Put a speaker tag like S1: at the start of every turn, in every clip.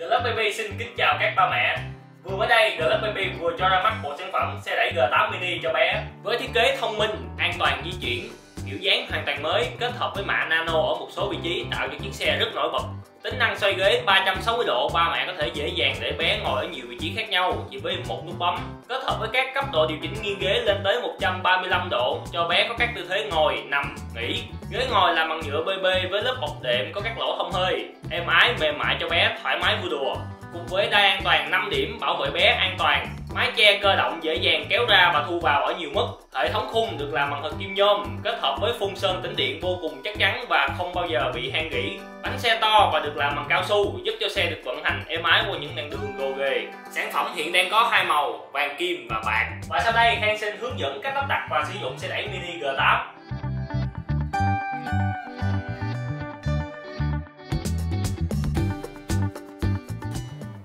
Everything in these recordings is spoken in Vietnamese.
S1: Glove Baby xin kính chào các ba mẹ. Vừa mới đây, Glove Baby vừa cho ra mắt bộ sản phẩm xe đẩy G8 Mini cho bé. Với thiết kế thông minh, an toàn di chuyển, kiểu dáng hoàn toàn mới kết hợp với mạ nano ở một số vị trí tạo cho chiếc xe rất nổi bật Tính năng xoay ghế 360 độ, ba mẹ có thể dễ dàng để bé ngồi ở nhiều vị trí khác nhau chỉ với một nút bấm. Kết hợp với các cấp độ điều chỉnh nghiêng ghế lên tới 135 độ cho bé có các tư thế ngồi, nằm, nghỉ. Ghế ngồi làm bằng nhựa BB với lớp bọc đệm có các lỗ thông hơi, êm ái mềm mại cho bé thoải mái vui đùa. Cùng với đai an toàn 5 điểm bảo vệ bé an toàn Mái che cơ động dễ dàng kéo ra và thu vào ở nhiều mức. Hệ thống khung được làm bằng hợp kim nhôm, kết hợp với phun sơn tĩnh điện vô cùng chắc chắn và không bao giờ bị han gỉ. Bánh xe to và được làm bằng cao su, giúp cho xe được vận hành êm ái qua những đoạn đường gồ ghề. Sản phẩm hiện đang có hai màu, vàng kim và bạc. Và sau đây Khang xin hướng dẫn cách lắp đặt và sử dụng xe đẩy mini G8.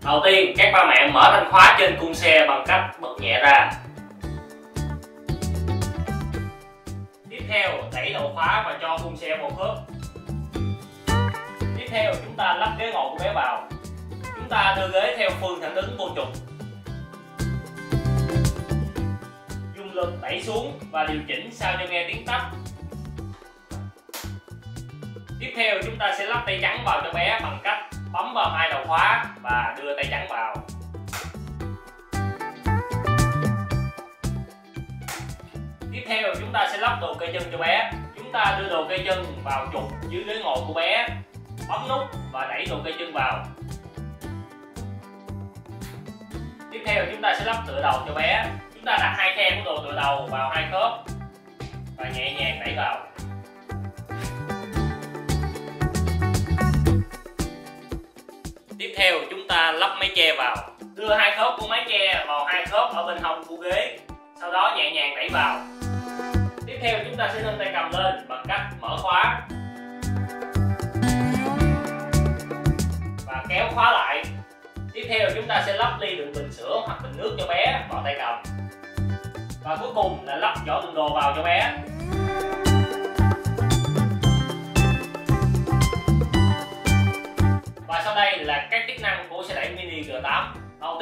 S1: Đầu tiên, các ba mẹ mở thanh khóa trên cung xe bằng cách bật nhẹ ra. Tiếp theo, đẩy đầu khóa và cho khung xe vào khớp. Tiếp theo, chúng ta lắp ghế ngồi của bé vào. Chúng ta đưa ghế theo phương thẳng đứng vô trục. Dùng lực đẩy xuống và điều chỉnh sao cho nghe tiếng tắt. Tiếp theo, chúng ta sẽ lắp tay trắng vào cho bé bằng cách bấm vào hai đầu khóa và đưa tay trắng vào. Tiếp theo, chúng ta sẽ lắp đồ cây chân cho bé. Chúng ta đưa đồ cây chân vào trục dưới ghế ngồi của bé. Bấm nút và đẩy đồ cây chân vào. Tiếp theo, chúng ta sẽ lắp tựa đầu cho bé. Chúng ta đặt hai khe của đồ tựa đầu vào hai khớp và nhẹ nhàng đẩy vào. Tiếp theo chúng ta lắp máy che vào. Đưa hai khớp của máy che vào hai khớp ở bên hông của ghế. Sau đó nhẹ nhàng đẩy vào. Tiếp theo chúng ta sẽ nâng tay cầm lên bằng cách mở khóa. Và kéo khóa lại. Tiếp theo chúng ta sẽ lắp ly đựng bình sữa hoặc bình nước cho bé vào tay cầm. Và cuối cùng là lắp vỏ đựng đồ vào cho bé.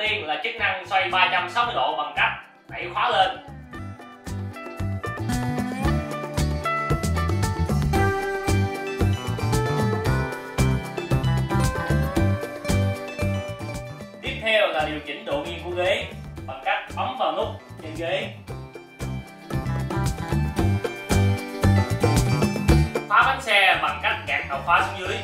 S1: Tiên là chức năng xoay 360 độ bằng cách đẩy khóa lên. Tiếp theo là điều chỉnh độ nghiêng của ghế bằng cách bấm vào nút trên ghế. Khóa bánh xe bằng cách gạt đầu khóa xuống dưới.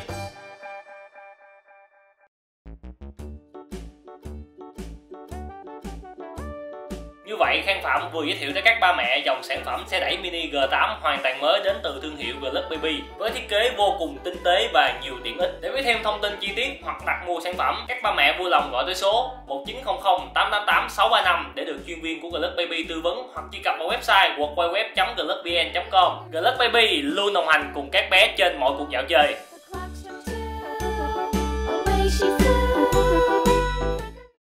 S1: Như vậy Khang Phạm vừa giới thiệu tới các ba mẹ dòng sản phẩm xe đẩy mini G8 hoàn toàn mới đến từ thương hiệu Glock Baby với thiết kế vô cùng tinh tế và nhiều tiện ích. Để biết thêm thông tin chi tiết hoặc đặt mua sản phẩm, các ba mẹ vui lòng gọi tới số 1900 888 635 để được chuyên viên của Glock Baby tư vấn hoặc truy cập vào website www.glockbn.com. Glock Baby luôn đồng hành cùng các bé trên mọi cuộc dạo chơi.